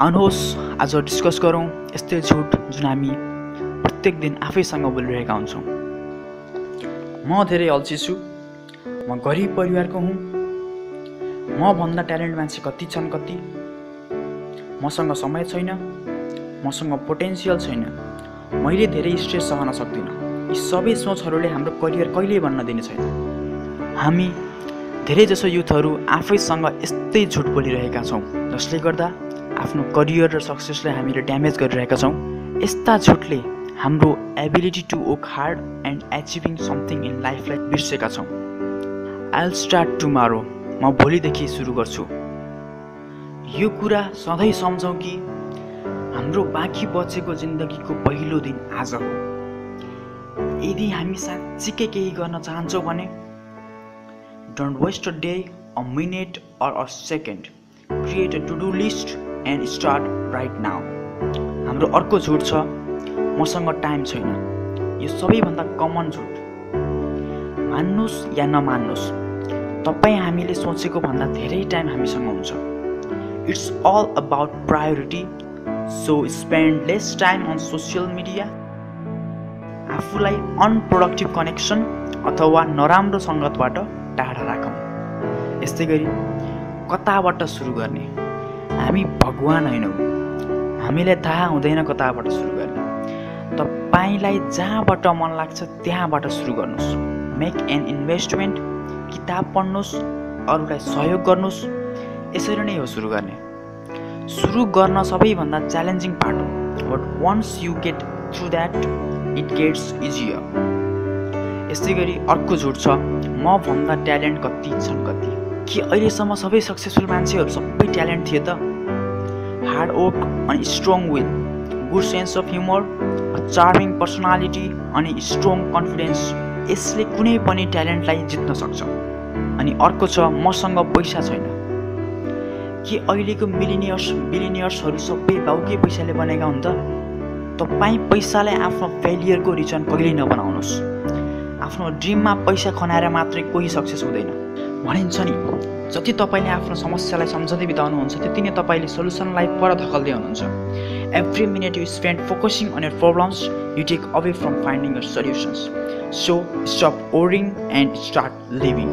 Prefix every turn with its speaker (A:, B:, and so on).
A: आउनुहोस्। आज डिस्कस गरौँ यस्तै झुट जुन हामी प्रत्येक दिन आफैसँग बोलिरहेका हुन्छौँ। म धेरै अल्छी छु। म गरिब परिवारको हुँ। मभन्दा ट्यालेन्ट मान्छे कति छन् कति? मसँग समय छैन। मसँग पोटेन्सियल छैन। मैले धेरै स्ट्रेस सहन सक्दिनँ। यी सबै सोचहरूले हाम्रो करियर कहिले बन्न दिने छैन। हामी धेरैजसो युथहरू आफैसँग यस्तै झुट बोलिरहेका छौँ जसले गर्दा आफ्नो करियर र सक्सेसलाई हामीले ड्यामेज गरिरहेका छौँ। यस्ता झुटले हाम्रो ability to work hard and achieving something in लाइफलाई बिर्सेका छौँ। आइल स्टार्ट टुमारो म भोलिदेखि सुरु गर्छु। यो कुरा सधैँ सम्झौँ कि हाम्रो बाँकी बचेको जिन्दगीको पहिलो दिन आज हो। यदि हामी साँच्चीकै केही गर्न चाहन्छौँ भने don't waste a day a minute or a second create a to do list and start right now हाम्रो अर्को झुट छ मसँग टाइम छैन। यो सबैभन्दा कमन झुट। मान्नुहोस् या नमान्नुहोस् तपाईँ हामीले सोचेको भन्दा धेरै टाइम हामीसँग हुन्छ। It's all about priority so spend less time on social media आफूलाई अनप्रोडक्टिभ कनेक्सन अथवा नराम्रो सङ्गतबाट टाढा राखौँ। यस्तै गरी कताबाट सुरु गर्ने? हामी भगवान् होइनौँ। हामीलाई थाहा हुँदैन कताबाट सुरु गर्ने। तपाईँलाई जहाँबाट मन लाग्छ त्यहाँबाट सुरु गर्नुहोस्। मेक एन इन्भेस्टमेन्ट किताब पढ्नुहोस् अरूलाई सहयोग गर्नुहोस्। यसरी नै हो सुरु गर्ने। सुरु गर्न सबैभन्दा च्यालेन्जिङ पार्ट हो। But once you get through that it gets easier यस्तै गरी अर्को झुट छ। म भन्दा ट्यालेन्ट कति छन् कति? के अहिलेसम्म सबै सक्सेसफुल मान्छेहरू सबै ट्यालेन्ट थिए त? हार्ड वर्क अनि strong will good sense of humour charming personality अनि स्ट्रङ कन्फिडेन्स यसले कुनै पनि ट्यालेन्टलाई जित्न सक्छ। अनि अर्को छ मसँग पैसा छैन। के अहिलेको मिलिनियर्स बिलिनियर्सहरू सबै बाउकै पैसाले बनेका हुन् त? तपाईँ पैसालाई आफ्नो फेलियरको रिजन कहिल्यै नबनाउनुहोस्। आफ्नो ड्रिममा पैसा खनाएर मात्रै कोही सक्सेस हुँदैन। भनिन्छ नि जति तपाईँले आफ्नो समस्यालाई सम्झँदै बिताउनुहुन्छ त्यति नै तपाईँले सोल्युसनलाई पर धकल्दै हुनुहुन्छ। Every minute you spend focusing on your problems you take away from finding your solutions so stop worrying and start living